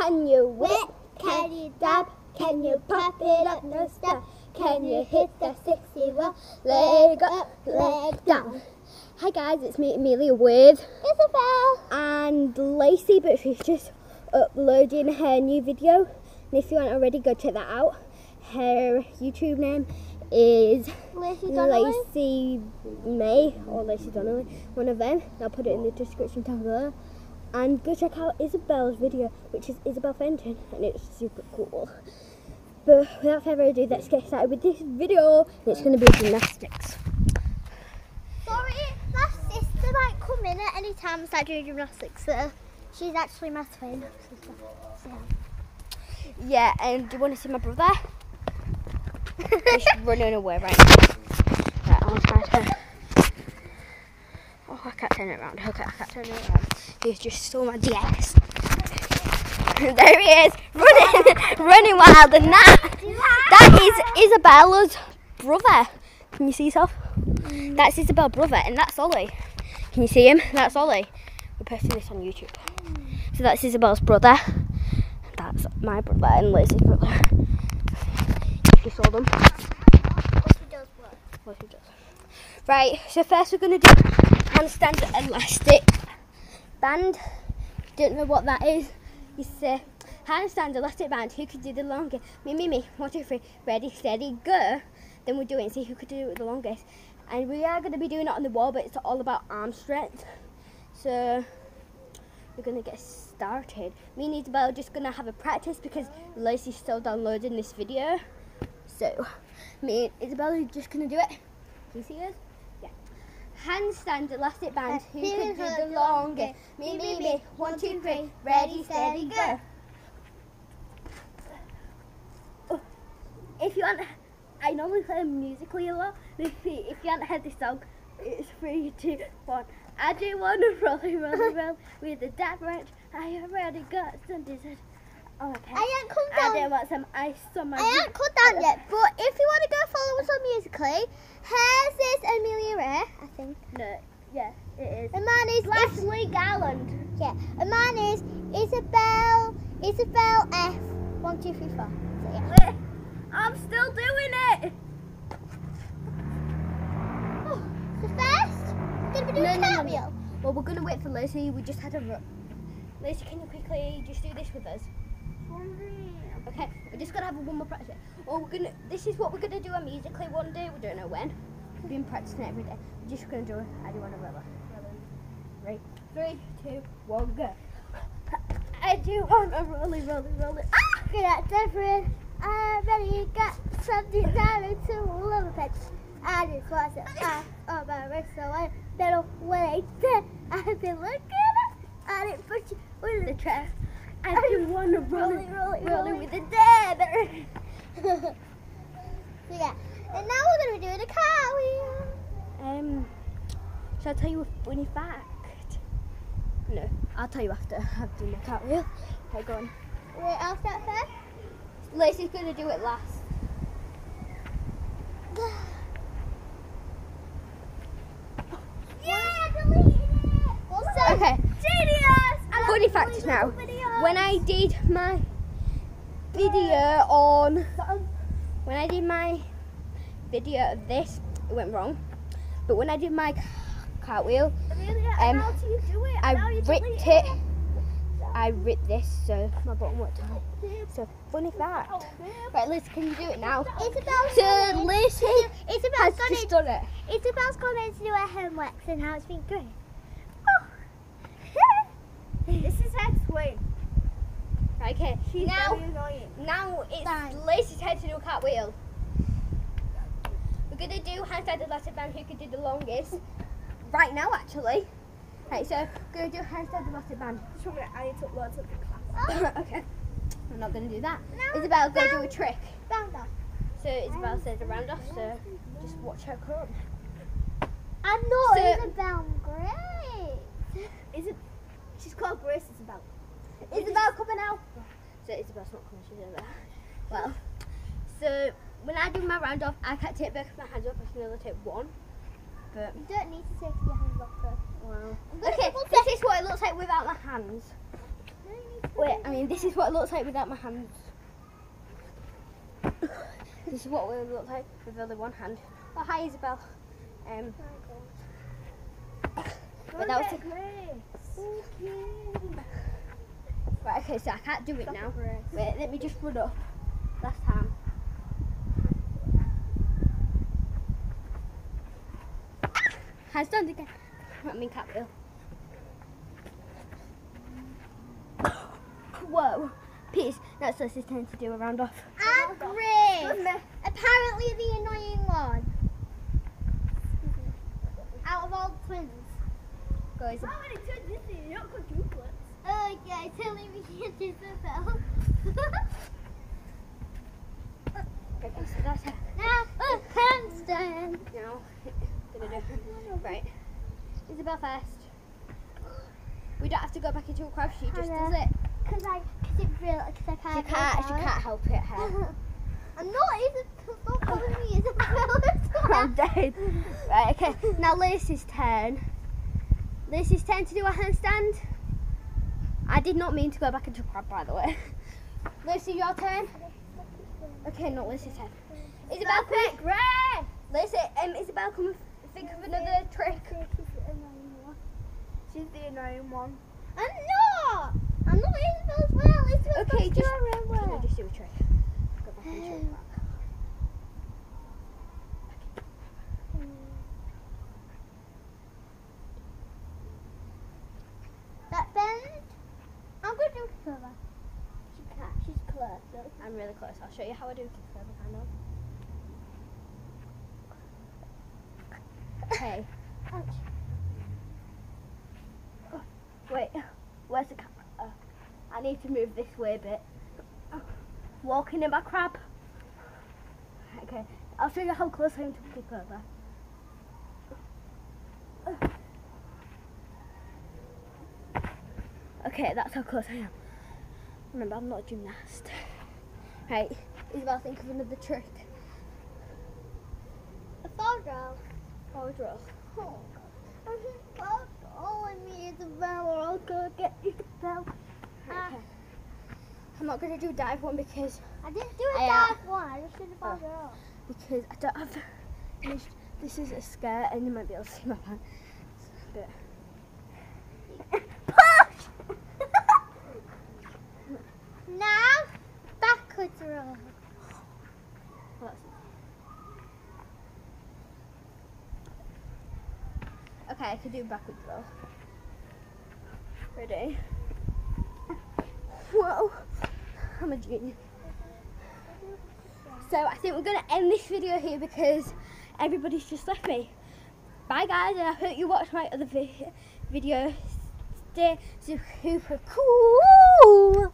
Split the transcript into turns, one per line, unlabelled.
Can you whip? Can you dab? Can you pop it up? No stop. Can you hit the 60 well? Leg up, leg down. Hi guys, it's me Amelia with
Isabel.
and Lacey, but she's just uploading her new video. And if you aren't already, go check that out. Her YouTube name is
Lacey Donnelly.
Lacey May or Lacey Donnelly, one of them. I'll put it in the description down below. And go check out Isabel's video, which is Isabelle Fenton, and it's super cool. But without further ado, let's get started with this video. It's going to be gymnastics.
Sorry, my sister might come in at any time and start doing gymnastics. So she's actually my twin sister. So.
Yeah, and do you want to see my brother? He's running away right now. Right, I'll try to. Oh, I can't turn it around. Okay, I can't turn it around. He's just stole my DS. there he is, running, running wild, and that, that is Isabella's brother. Can you see yourself? Mm. That's Isabel's brother, and that's Ollie. Can you see him? That's Ollie. We're posting this on YouTube. Mm. So that's Isabel's brother. That's my brother and Liz's brother. You saw them. What she does. Right, so first we're going to do handstand elastic band. Don't know what that is. You say handstand elastic band. Who could do the longest? Me, me, me. One, two, three. Ready, steady, go. Then we'll do it and see who could do it the longest. And we are going to be doing it on the wall, but it's all about arm strength. So we're going to get started. Me and Isabel are just going to have a practice because Lacey's still downloading this video. So me and Isabel are just going to do it. Can you see us? Handstand elastic band. Who can do the longest? Me, me, me. One, two, three. Ready, steady, go. Oh, If you want, I normally play Musical.ly a lot. If you, if you haven't heard this song, it's three, two, one. I do want to rolly, rolly, roll with the dab ranch. I already got some dessert. Oh, okay.
I ain't come
I
down.
do want some ice on my.
I ain't cut down yet, but if you want to go follow us on Musical.ly, hers is Amelia Ray, I think.
No, yeah, it is.
And mine is
Leslie Garland.
yeah, and mine is Isabel Isabel F. One two three four. So yeah.
I'm still doing it.
Oh, the first, we're gonna be doing
No,
a
no, no. Well, we're gonna wait for Lacey. We just had a. Lacey, can you quickly just do this with us? Okay, we're just gonna have one more practice. Well, we're gonna. This is what we're gonna do musically one day. We don't know when. We've been practicing every day. We're just gonna do it. I do want to roller. Right. Three, two, one, go. I do want to rolly, rolly, rolly. Ah!
Look at different. I already got something down to love a pet. I just want to pass on my wrist so I better when I did. I've been looking at I didn't put you with the trash.
I do rolly,
Rolly, rolly,
rolly
rolly.
with the dead.
yeah. And now we're gonna be doing a cartwheel.
Um, shall I tell you a funny fact? No, I'll tell you after I've done my cartwheel. Okay, go on.
Wait, I'll start first.
Lacey's gonna do it last.
Yeah, deleted it. Also,
Okay.
genius. I
Funny fact now. When I did my video on, when I did my video of this, it went wrong. But when I did my cartwheel, um,
how do you do it?
I ripped it. I ripped this, so my bottom went down. So funny fact. Right, Liz, can you do it now?
Isabel's
So
gone in
Lacey
to do- Isabel's
has just done it.
Isabel's gone in to do her homework and how it's been going. Oh.
This is her twin. Okay,
She's
now, now it's
Fine.
Lacey's head to do a cartwheel. We're gonna do handstand elastic band. Who can do the longest? Right now, actually. Right, so we're gonna do handstand elastic band.
I took lots of
okay, I'm not gonna do that.
No,
Isabel's gonna do a trick.
Round off.
So Isabel says a round off. So just watch her come.
I'm not
So-
Isabel Grace.
Is it? She's called Grace Isabel. Isabel coming out. So Isabel's not coming. She's over. Well, so when I do my round off, I can't take both of my hands off. I can only take one. But
You don't need to take your hands off though.
wow. Okay, this is what it looks like without my hands. Wait, I mean, this is what it looks like without my hands. this is what it will look like with only one hand. Oh, hi, Isabel. Um, but that was right. Okay, so I can't do it now. Wait, let me just run up. Last time. Handstand again. I mean cartwheel. Whoa. Peace. That's what it's time to do a round off.
And Grace. Apparently the annoying one. Out of all the twins.
Guys,
How many twins is there? Not quadruplets. Oh yeah, telling me Isabel.
okay, so that's it.
now a handstand.
Do. Right. Isabel first. We don't have to go back into a crab. She just does it.
Cause I, cause it really, cause I can't.
She can't. She can't help it. Her.
I'm not even. Stop calling me Isabel.
I'm dead. Right. Okay. Now Lacey's turn. Lacey's turn to do a handstand. I did not mean to go back into crab, by the way. Lucy, your turn. Okay, not Lucy's turn. Isabel, quick.
Grace.
Lucy, um, Isabel, come think of another trick.
She's the annoying one. I'm not. I'm not Isabel as well. Isabel
Okay, just
our
can. I just do a trick? Go back into it.
That bend. I'm gonna do it further. She can't. She's close though.
I'm really close. I'll show you how I do kick over kind of. Okay.
Ouch.
Oh, wait. Where's the camera? Oh, I need to move this way a bit. Walking in my crab. Okay. I'll show you how close I am to kick over. Okay, that's how close I am. Remember, I'm not a gymnast. Right, Isabel, think of another trick.
A fall roll.
Forward roll.
Oh, I'm just fall rolling me Isabel or I'll go get Isabel. Ah,
Okay. I'm not going to do a dive one because
I didn't do a
I, uh,
dive one. I just did a fall
oh.
roll.
because I don't have this, this is a skirt and you might be able to see my pants. But
Push! now,
Okay, I can do backwards roll. Ready? Whoa! I'm a genius. So I think we're gonna end this video here because everybody's just left me. Bye guys, and I hope you watch my other vi- video. Stay super cool.